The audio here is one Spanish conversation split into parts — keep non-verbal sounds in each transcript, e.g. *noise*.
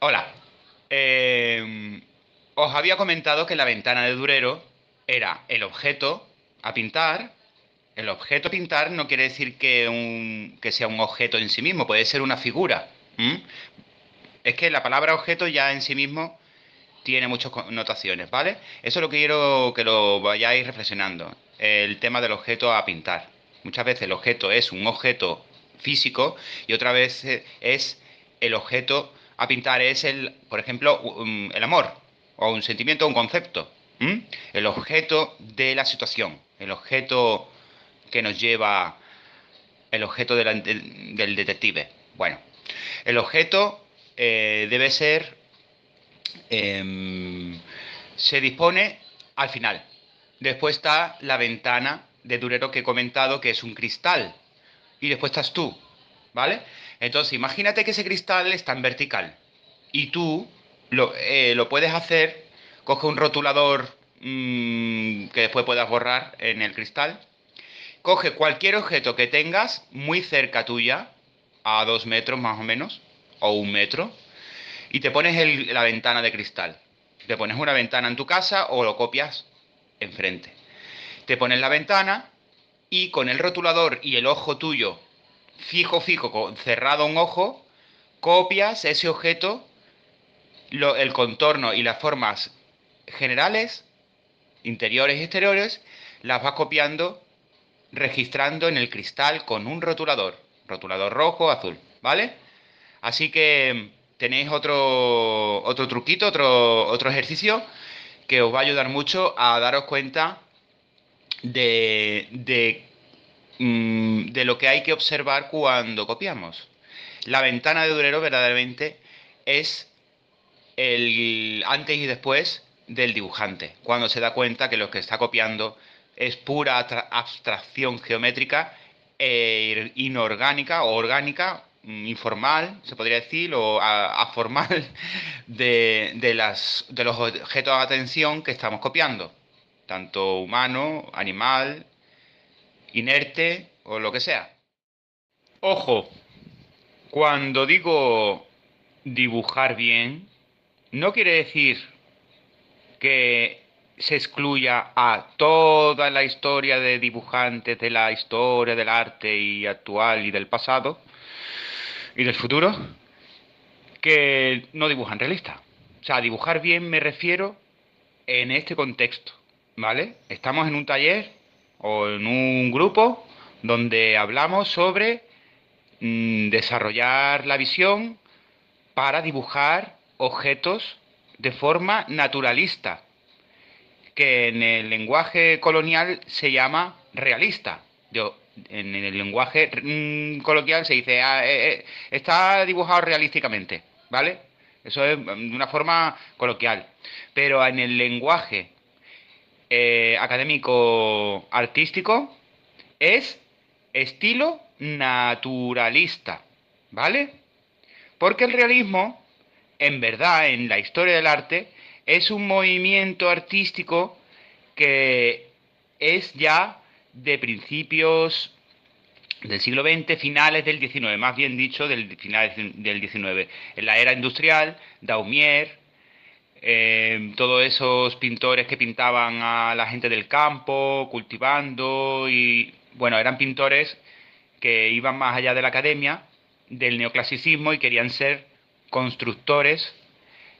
Hola. Eh, os había comentado que la ventana de Durero era el objeto a pintar. El objeto a pintar no quiere decir que, un- que sea un objeto en sí mismo, puede ser una figura. Es que la palabra objeto ya en sí mismo tiene muchas connotaciones, ¿vale? Eso lo quiero que lo vayáis reflexionando. El tema del objeto a pintar. Muchas veces el objeto es un objeto físico y otra vez eh, es el objeto a pintar es el, por ejemplo, um, el amor o un sentimiento o un concepto. El objeto de la situación, el objeto que nos lleva, el objeto del detective. Bueno, el objeto eh, debe ser em, se dispone al final. Después está la ventana de Durero que he comentado, que es un cristal. Y después estás tú, ¿vale? Entonces, imagínate que ese cristal está en vertical. Y tú lo, eh, lo puedes hacer, coge un rotulador mm, que después puedas borrar en el cristal. Coge cualquier objeto que tengas muy cerca tuya, a dos metros más o menos, o un metro, y te pones la ventana de cristal. Te pones una ventana en tu casa o lo copias enfrente. Te pones la ventana y con el rotulador y el ojo tuyo fijo, fijo, con- cerrado un ojo, copias ese objeto, lo- el contorno y las formas generales, interiores y exteriores, las vas copiando, registrando en el cristal con un rotulador, rotulador rojo, azul, ¿vale? Así que tenéis otro, otro truquito, otro, otro ejercicio que os va a ayudar mucho a daros cuenta de, de, mm, de lo que hay que observar cuando copiamos. La ventana de Durero verdaderamente es el antes y después del dibujante, cuando se da cuenta que lo que está copiando es pura abstracción geométrica e inorgánica o orgánica, mm, informal, se podría decir, o *laughs* aformal de, de las, de los objetos de atención que estamos copiando, tanto humano, animal, inerte o lo que sea. Ojo, cuando digo dibujar bien, no quiere decir que se excluya a toda la historia de dibujantes de la historia del arte y actual y del pasado y del futuro que no dibujan realista. O sea, dibujar bien me refiero en este contexto, ¿vale? Estamos en un taller o en un grupo donde hablamos sobre mm, desarrollar la visión para dibujar objetos de forma naturalista, que en el lenguaje colonial se llama realista. Yo, en el lenguaje mm, coloquial se dice, "Ah, eh, eh, está dibujado realísticamente, ¿vale? Eso es mm, de una forma coloquial. Pero en el lenguaje eh, académico artístico es estilo naturalista, ¿vale? Porque el realismo, en verdad, en la historia del arte, es un movimiento artístico que es ya de principios del siglo XX, finales del XIX, más bien dicho, del finales del XIX. En la era industrial, Daumier, eh, todos esos pintores que pintaban a la gente del campo, cultivando y, bueno, eran pintores que iban más allá de la academia, del neoclasicismo y querían ser constructores,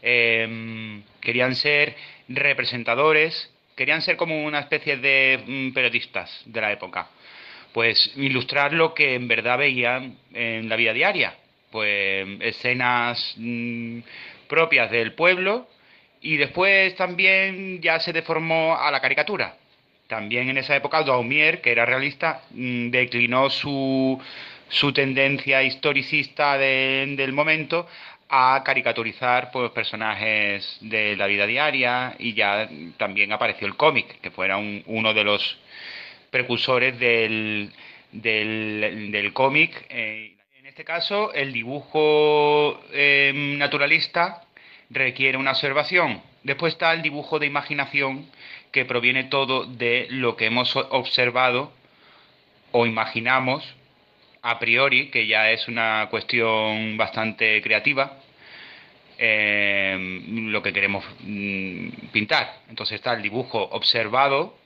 eh, querían ser representadores, querían ser como una especie de mm, periodistas de la época. Pues ilustrar lo que en verdad veían en la vida diaria, pues escenas mm, propias del pueblo y después también ya se deformó a la caricatura. También en esa época Daumier, que era realista, mm, declinó su, su tendencia historicista de- del momento a caricaturizar pues, personajes de la vida diaria y ya también apareció el cómic, que fuera un- uno de los precursores del, del, cómic. eh, en este caso, el dibujo eh, naturalista requiere una observación. Después está el dibujo de imaginación, que proviene todo de lo que hemos observado o imaginamos a priori, que ya es una cuestión bastante creativa, eh, lo que queremos mm, pintar. Entonces está el dibujo observado,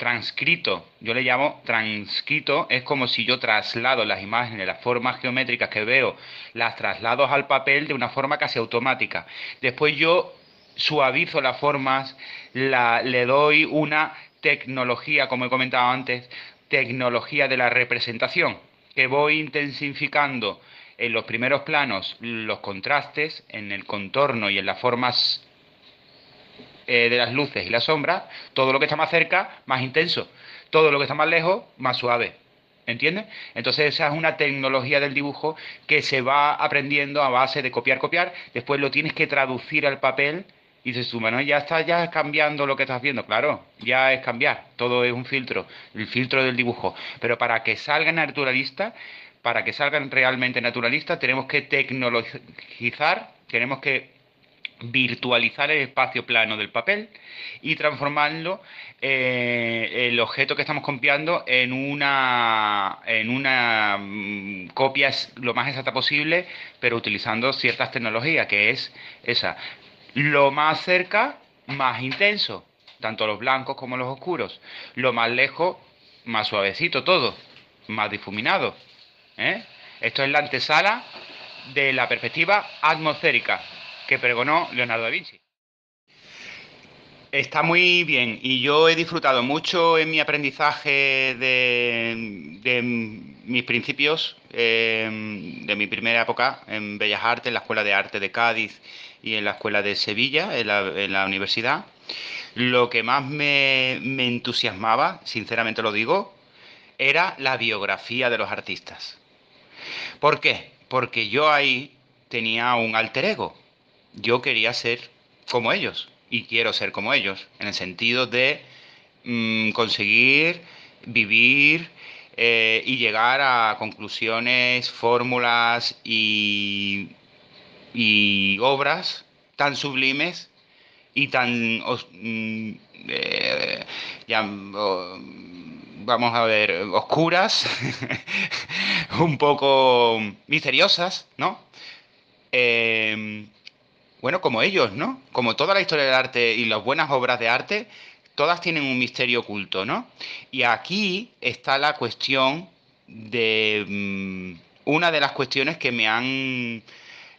transcrito, yo le llamo transcrito, es como si yo traslado las imágenes, las formas geométricas que veo, las traslado al papel de una forma casi automática. Después yo suavizo las formas, le doy una tecnología, como he comentado antes, tecnología de la representación, que voy intensificando en los primeros planos los contrastes, en el contorno y en las formas eh, de las luces y las sombras, todo lo que está más cerca, más intenso. Todo lo que está más lejos, más suave. ¿Entiendes? Entonces esa es una tecnología del dibujo que se va aprendiendo a base de copiar, copiar. Después lo tienes que traducir al papel y dices tú, bueno, ya está ya cambiando lo que estás viendo. Claro, ya es cambiar. Todo es un filtro, el filtro del dibujo. Pero para que salga naturalista, para que salgan realmente naturalistas, tenemos que tecnologizar, tenemos que virtualizar el espacio plano del papel y transformarlo eh, el objeto que estamos copiando en una en una mm, copia lo más exacta posible pero utilizando ciertas tecnologías que es esa. Lo más cerca más intenso tanto los blancos como los oscuros. Lo más lejos más suavecito todo más difuminado ¿eh? esto es la antesala de la perspectiva atmosférica que pregonó Leonardo da Vinci. Está muy bien y yo he disfrutado mucho en mi aprendizaje de, mis principios, em, de mi primera época en Bellas Artes, en la Escuela de Arte de Cádiz y en la Escuela de Sevilla, en la, universidad. Lo que más me entusiasmaba, sinceramente lo digo, era la biografía de los artistas. ¿Por qué? Porque yo ahí tenía un alter ego yo quería ser como ellos y quiero ser como ellos, en el sentido de mm, conseguir vivir eh, y llegar a conclusiones, fórmulas y, obras tan sublimes y tan, mm, eh, vamos a ver, oscuras, *laughs* un poco misteriosas, ¿no? Eh, bueno, como ellos, ¿no? Como toda la historia del arte y las buenas obras de arte, todas tienen un misterio oculto, ¿no? Y aquí está la cuestión de mm, una de las cuestiones que me han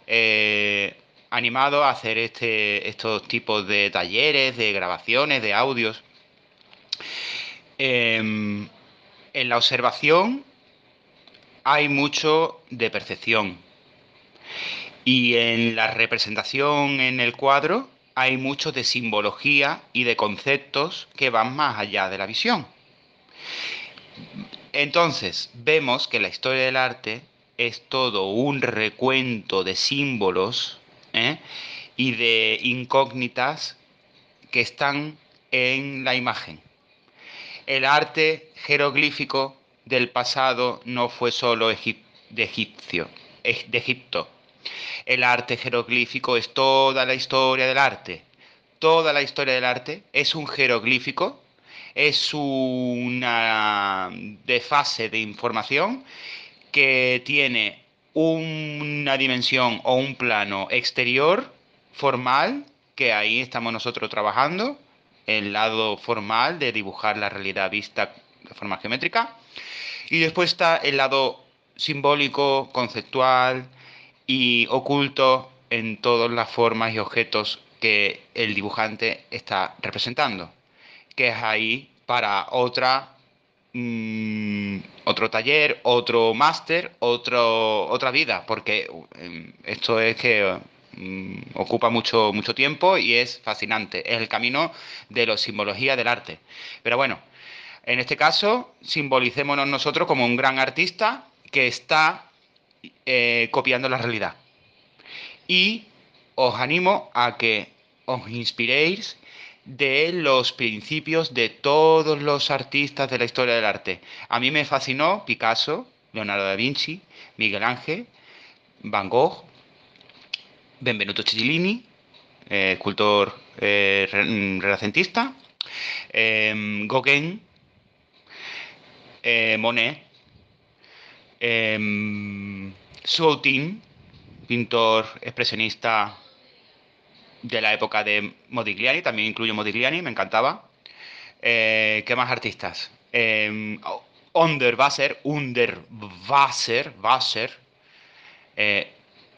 eh, animado a hacer este, estos tipos de talleres, de grabaciones, de audios. Em, en la observación hay mucho de percepción y en la representación en el cuadro hay mucho de simbología y de conceptos que van más allá de la visión. Entonces, vemos que la historia del arte es todo un recuento de símbolos ¿eh? y de incógnitas que están en la imagen. El arte jeroglífico del pasado no fue solo de, egipcio, de Egipto, el arte jeroglífico es toda la historia del arte. Toda la historia del arte es un jeroglífico, es una desfase de información que tiene una dimensión o un plano exterior formal, que ahí estamos nosotros trabajando, el lado formal de dibujar la realidad vista de forma geométrica, y después está el lado simbólico, conceptual, y oculto en todas las formas y objetos que el dibujante está representando, que es ahí para otra mm, otro taller, otro máster, otra vida, porque em, esto es que mm, ocupa mucho, mucho tiempo y es fascinante. Es el camino de la simbología del arte. Pero bueno, en este caso, simbolicémonos nosotros como un gran artista que está eh, copiando la realidad. Y os animo a que os inspiréis de los principios de todos los artistas de la historia del arte. A mí me fascinó Picasso, Leonardo da Vinci, Miguel Ángel, Van Gogh, Benvenuto Cellini, eh, escultor eh, renacentista, Gauguin, Monet, Suotin, pintor expresionista de la época de Modigliani, también incluyo Modigliani, me encantaba. Eh, ¿Qué más artistas? Eh, Underwasser, Underwasser, Wasser, eh,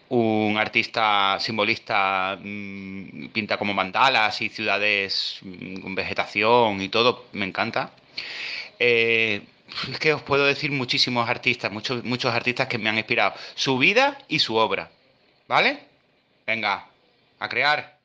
un artista simbolista, mm, pinta como mandalas y ciudades mm, con vegetación y todo, me encanta. Eh, es que os puedo decir muchísimos artistas, muchos, muchos artistas que me han inspirado, su vida y su obra, ¿vale? Venga, a crear.